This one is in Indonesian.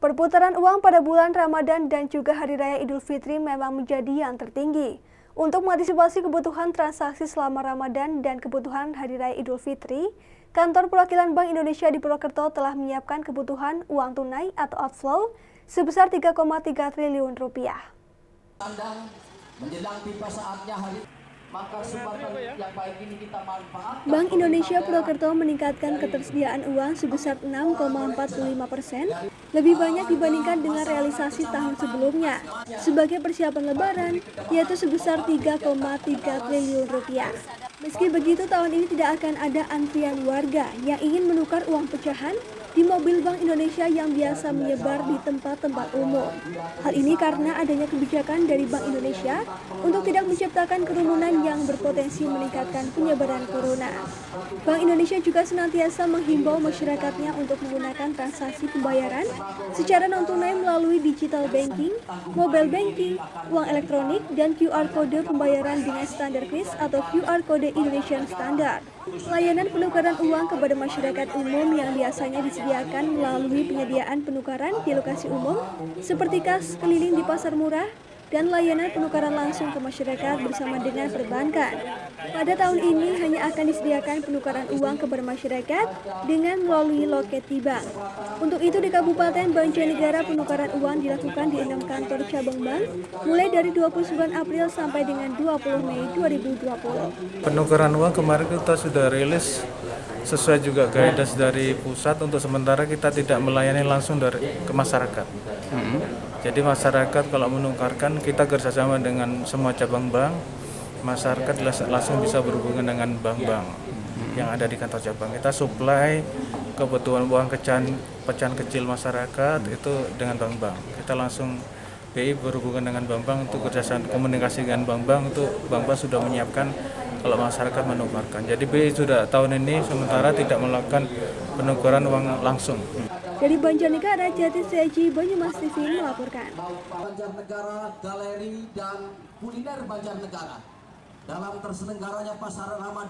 Perputaran uang pada bulan Ramadan dan juga Hari Raya Idul Fitri memang menjadi yang tertinggi. Untuk mengantisipasi kebutuhan transaksi selama Ramadan dan kebutuhan Hari Raya Idul Fitri, Kantor Perwakilan Bank Indonesia di Purwokerto telah menyiapkan kebutuhan uang tunai atau outflow sebesar 3,3 triliun rupiah. menjelang tiba saatnya hari maka yang baik ini kita manfaatkan. Bank Indonesia Purwokerto meningkatkan ketersediaan uang sebesar 6,45 persen, lebih banyak dibandingkan dengan realisasi tahun sebelumnya, sebagai persiapan lebaran, yaitu sebesar 3,3 triliun rupiah. Meski begitu, tahun ini tidak akan ada antrian warga yang ingin menukar uang pecahan di mobil Bank Indonesia yang biasa menyebar di tempat-tempat umum. Hal ini karena adanya kebijakan dari Bank Indonesia untuk tidak menciptakan kerumunan yang berpotensi meningkatkan penyebaran corona. Bank Indonesia juga senantiasa menghimbau masyarakatnya untuk menggunakan transaksi pembayaran secara non-tunai melalui digital banking, mobile banking, uang elektronik, dan QR kode pembayaran dengan standar KRIS atau QR kode Indonesian Standard. Layanan penukaran uang kepada masyarakat umum yang biasanya disediakan melalui penyediaan penukaran di lokasi umum seperti kas keliling di pasar murah, dan layanan penukaran langsung ke masyarakat bersama dengan perbankan. Pada tahun ini hanya akan disediakan penukaran uang kepada masyarakat dengan melalui loket di bank. Untuk itu di Kabupaten Banjarnegara penukaran uang dilakukan di enam kantor cabang bank mulai dari 29 April sampai dengan 20 Mei 2020. Penukaran uang kemarin kita sudah rilis sesuai juga guidance dari pusat untuk sementara kita tidak melayani langsung dari ke masyarakat. Mm -hmm. Jadi masyarakat kalau menukarkan kita kerjasama dengan semua cabang bank, masyarakat langsung bisa berhubungan dengan bank-bank yang ada di kantor cabang. Kita supply kebutuhan uang pecahan pecahan kecil masyarakat itu dengan bank-bank. Kita langsung BI berhubungan dengan bank-bank untuk kerjasama komunikasi dengan bank-bank untuk bank-bank sudah menyiapkan kalau masyarakat menukarkan. Jadi BI sudah tahun ini sementara tidak melakukan penukaran uang langsung. Dari Banjarnegara, Jati Seji, Banyumas TV melaporkan. Banjarnegara, Galeri, dan Kuliner Banjarnegara. Dalam terselenggaranya Pasar Ramadan.